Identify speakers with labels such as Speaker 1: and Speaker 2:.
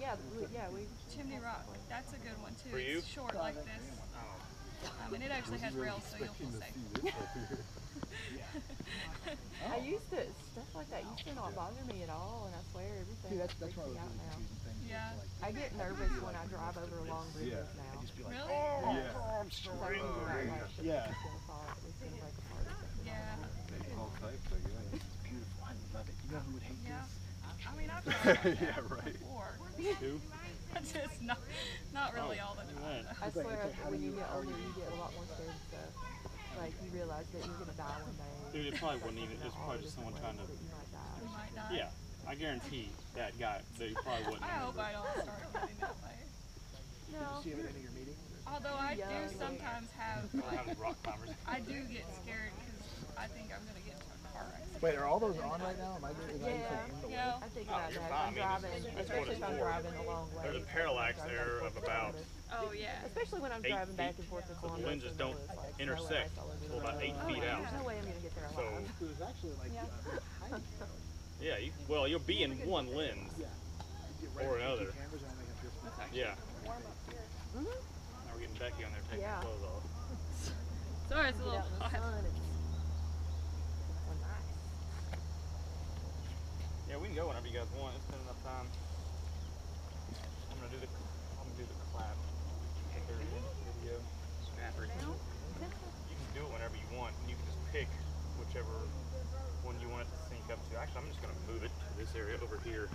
Speaker 1: yeah, we, yeah, we.
Speaker 2: Chimney Rock, that's a good one too.
Speaker 3: For you?
Speaker 2: It's short like this. Um, and it actually has rails, so you'll feel safe.
Speaker 1: I used to stuff like that used to not bother me at all, and I swear everything
Speaker 4: See, that's, that's
Speaker 1: freaks me out now.
Speaker 2: Yeah.
Speaker 1: I get nervous when I drive over long bridges now.
Speaker 4: I just be like,
Speaker 2: Really?
Speaker 4: oh,
Speaker 3: Yeah.
Speaker 4: I'm
Speaker 1: 'Cause I
Speaker 4: sorry.
Speaker 1: know right, like, shit's
Speaker 4: Yeah.
Speaker 1: gonna fall, it's gonna break apart or something.
Speaker 2: Yeah.
Speaker 5: All types, I guess.
Speaker 4: It's beautiful. I love it. You know who would hate
Speaker 2: Yeah.
Speaker 4: this?
Speaker 2: I mean, I've tried like
Speaker 5: Yeah,
Speaker 2: that
Speaker 5: right.
Speaker 2: Before.
Speaker 3: Who?
Speaker 2: Just not, not really oh. all the time.
Speaker 1: I swear,
Speaker 4: like, how
Speaker 1: when you
Speaker 4: you-
Speaker 1: get older,
Speaker 4: do
Speaker 1: you get a lot more scared of stuff. Like you realize that you're gonna die one day.
Speaker 3: Dude, it probably wouldn't even- it's probably just someone trying to-
Speaker 1: you might die.
Speaker 2: We might die.
Speaker 3: Yeah, I guarantee that guy that you probably wouldn't.
Speaker 2: I hope. I don't start getting that way.
Speaker 1: No.
Speaker 4: See him at the of your meeting?
Speaker 2: Although I do sometimes have, like,
Speaker 3: having rock climbers.
Speaker 2: I do get scared because I think I'm gonna get into a car accident.
Speaker 4: Wait, are all those on right now? Am I doing, is
Speaker 1: Yeah.
Speaker 4: in the way?
Speaker 2: Yeah.
Speaker 1: I think
Speaker 3: Oh,
Speaker 1: about
Speaker 3: you're
Speaker 1: that.
Speaker 3: fine.
Speaker 1: I'm
Speaker 3: I mean,
Speaker 1: driving,
Speaker 3: it's- it's what
Speaker 1: especially
Speaker 3: it's
Speaker 1: if I'm driving a long way.
Speaker 3: There's a parallax there of
Speaker 1: and forth to
Speaker 3: about
Speaker 2: Oh yeah.
Speaker 1: Especially when I'm
Speaker 3: eight
Speaker 1: driving back and forth to
Speaker 3: So the lenses
Speaker 1: and
Speaker 3: don't
Speaker 1: like
Speaker 3: intersect
Speaker 1: ice all over the
Speaker 3: till about
Speaker 1: road.
Speaker 3: eight feet
Speaker 1: like,
Speaker 3: out.
Speaker 1: There's no way I'm gonna get there alive.
Speaker 4: So it's actually like
Speaker 2: Yeah.
Speaker 4: uh, hiding mode.
Speaker 3: yeah, you, well, you'll be in one lens.
Speaker 4: Yeah.
Speaker 3: Or another.
Speaker 4: Two cameras and only have this one.
Speaker 2: It's actually
Speaker 3: Yeah.
Speaker 2: warm up here.
Speaker 1: Mhm.
Speaker 3: Now we're getting Becky on there taking
Speaker 1: Yeah.
Speaker 3: her clothes off.
Speaker 2: Sorry, it's a little
Speaker 1: out in the
Speaker 2: hot.
Speaker 1: sun. It's so nice.
Speaker 3: Yeah, we can go whenever you guys want. It's been enough time. I'm gonna do the I'm gonna do the clap. Video. You can do it whenever you want, and you can just pick whichever one you want it to sync up to. Actually, I'm just gonna move it to this area over here.